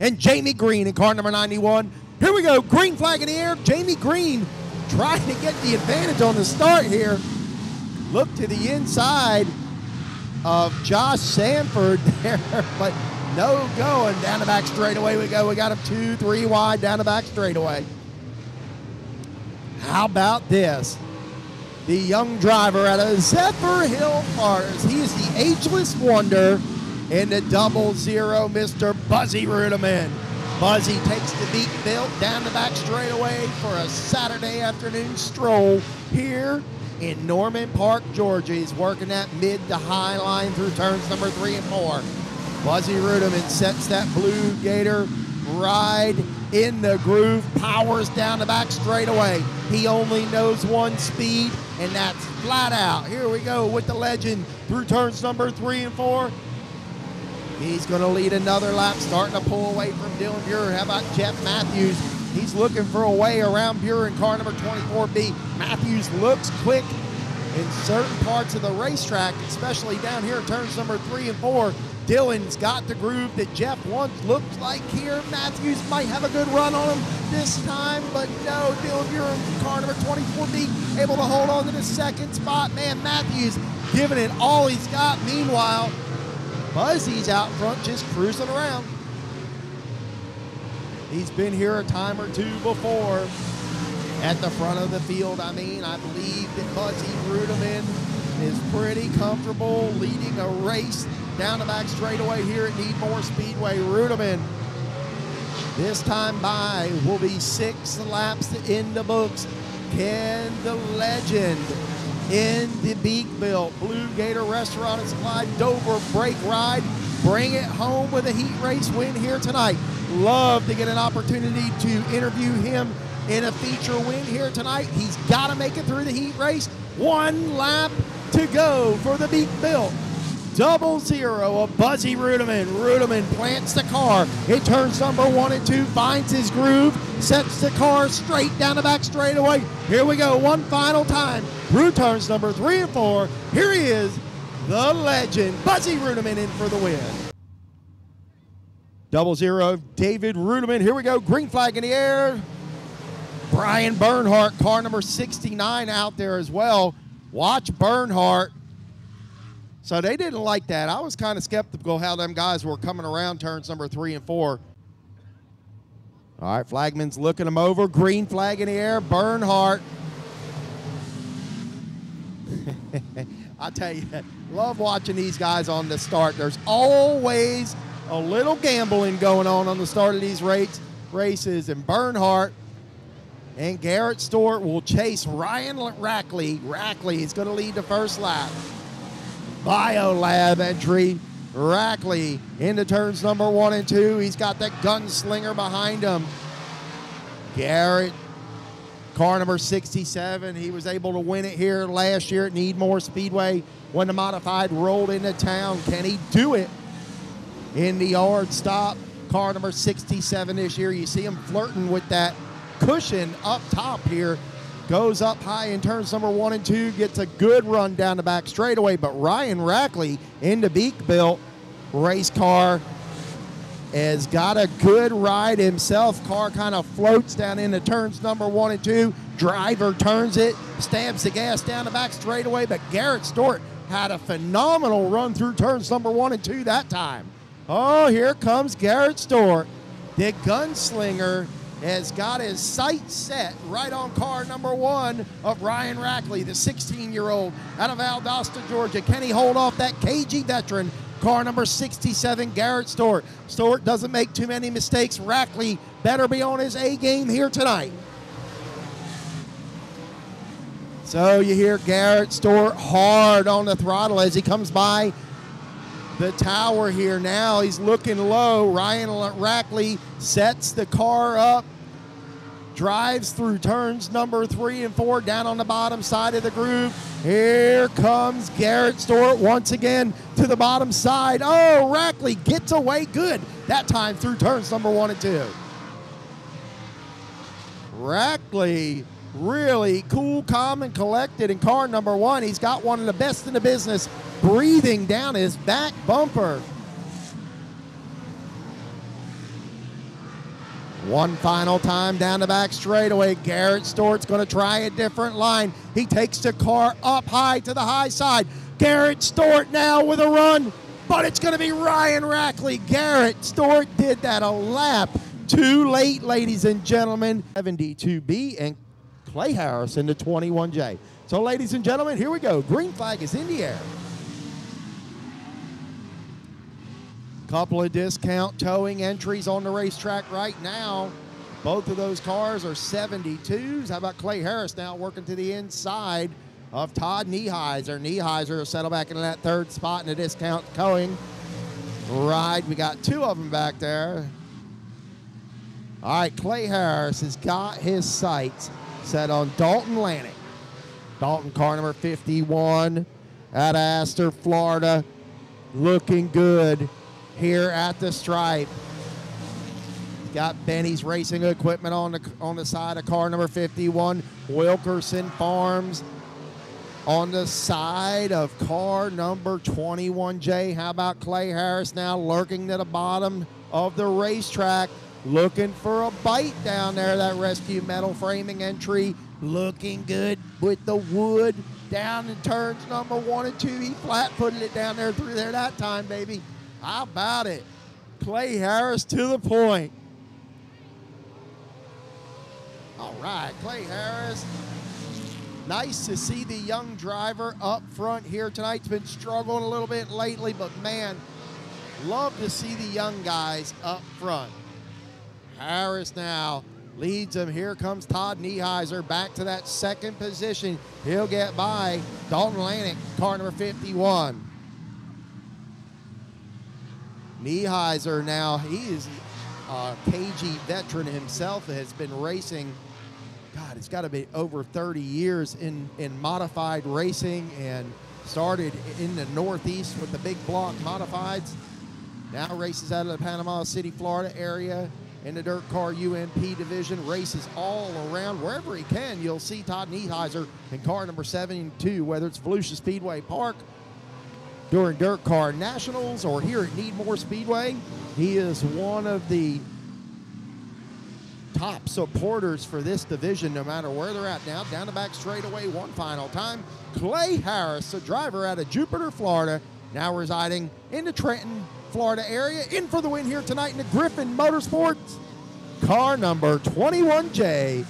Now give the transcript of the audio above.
and Jamie Green in car number 91. Here we go, green flag in the air. Jamie Green trying to get the advantage on the start here. Look to the inside of Josh Sanford there, but no going. Down the back straightaway we go. We got him two, three wide down the back straightaway. How about this? The young driver out of Zephyr Hill Motors. He is the ageless wonder in the double zero, Mr. Buzzie Reutimann. Buzzie takes the beat built down the back straightaway for a Saturday afternoon stroll here in Norman Park, Georgia. He's working that mid to high line through turns number three and four. Buzzie Reutimann sets that blue gator ride in the groove, powers down the back straightaway. He only knows one speed, and that's flat out. Here we go with the legend through turns number three and four. He's going to lead another lap, starting to pull away from Dylan Buer. How about Jeff Matthews? He's looking for a way around Buer in car number 24B. Matthews looks quick in certain parts of the racetrack, especially down here turns number three and four. Dylan's got the groove that Jeff once looked like here. Matthews might have a good run on him this time, but no, Dylan Buer in car number 24B able to hold on to the second spot. Man, Matthews giving it all he's got. Meanwhile, Buzzie's out front just cruising around. He's been here a time or two before at the front of the field. I mean, I believe that Buzzie Reutimann is pretty comfortable leading a race down the back straightaway here at Needmore Speedway. Reutimann, this time by, will be six laps in the books. Can the legend in the Built Blue Gator Restaurant and Supply Dover Break Ride bring it home with a heat race win here tonight? Love to get an opportunity to interview him in a feature win here tonight. He's got to make it through the heat race. One lap to go for the Beak Built. Double zero of Buzzie Reutimann. Reutimann plants the car. It turns number one and two, finds his groove, sets the car straight down the back straightaway. Here we go, one final time. Through turns number three and four. Here he is, the legend, Buzzie Reutimann in for the win. Double zero David Reutimann. Here we go, green flag in the air. Brian Bernhardt, car number 69 out there as well. Watch Bernhardt. So they didn't like that. I was kind of skeptical how them guys were coming around turns number three and four. All right, Flagman's looking them over. Green flag in the air. Bernhardt. I tell you, love watching these guys on the start. There's always a little gambling going on on the start of these race, races, and Bernhardt and Garrett Stewart will chase Ryan Rackley. Rackley is going to lead the first lap. Biolab entry. Rackley into turns number one and two. He's got that gunslinger behind him. Garrett, car number 67. He was able to win it here last year at Needmore Speedway when the modified rolled into town. Can he do it in the yard stop? Car number 67 this year. You see him flirting with that cushion up top here. Goes up high in turns number one and two, gets a good run down the back straightaway. But Ryan Rackley into Beak Built race car has got a good ride himself. Car kind of floats down into turns number one and two. Driver turns it, stabs the gas down the back straightaway. But Garrett Stewart had a phenomenal run through turns number one and two that time. Oh, here comes Garrett Stewart, the gunslinger has got his sight set right on car number one of Ryan Rackley, the 16 year old out of Valdosta, Georgia. Can he hold off that KG veteran? Car number 67, Garrett Stewart. Stewart doesn't make too many mistakes. Rackley better be on his A game here tonight. So you hear Garrett Stewart hard on the throttle as he comes by the tower here now. He's looking low. Ryan Rackley sets the car up, drives through turns number three and four down on the bottom side of the groove. Here comes Garrett Stewart once again to the bottom side. Oh, Rackley gets away good that time through turns number one and two. Rackley really cool, calm, and collected in car number one. He's got one of the best in the business breathing down his back bumper. One final time down the back straightaway. Garrett Stewart's going to try a different line. He takes the car up high to the high side. Garrett Stewart now with a run, but it's going to be Ryan Rackley. Garrett Stewart did that a lap too late, ladies and gentlemen. 72B and Clay Harris in the 21J. So, ladies and gentlemen, here we go. Green flag is in the air. Couple of discount towing entries on the racetrack right now. Both of those cars are 72s. How about Clay Harris now working to the inside of Todd Nieheiser? Nieheiser will settle back into that third spot in the discount towing ride. We got two of them back there. All right, Clay Harris has got his sights set on Dalton Lanning. Dalton, car number 51 at Astor, Florida. Looking good here at the stripe. Got Benny's Racing Equipment on the on the side of car number 51. Wilkerson Farms on the side of car number 21J. How about Clay Harris now lurking to the bottom of the racetrack, looking for a bite down there. That rescue metal framing entry looking good with the wood down in turns number one and two. He flat footed it down there through there that time, baby. How about it? Clay Harris to the point. All right, Clay Harris. Nice to see the young driver up front here tonight. He's been struggling a little bit lately, but man, love to see the young guys up front. Harris now leads him. Here comes Todd Nieheiser back to that second position. He'll get by Dalton Lanning, car number 51. Nieheiser now, he is a KG veteran himself, has been racing, God, it's got to be over 30 years in, in modified racing and started in the Northeast with the big block modifieds. Now races out of the Panama City, Florida area in the dirt car UMP division, races all around. Wherever he can, you'll see Todd Nieheiser in car number 72, whether it's Volusia Speedway Park during Dirt Car Nationals or here at Needmore Speedway. He is one of the top supporters for this division, no matter where they're at now. Down the back straightaway, one final time. Clay Harris, a driver out of Jupiter, Florida, now residing in the Trenton, Florida area, in for the win here tonight in the Griffin Motorsports. Car number 21J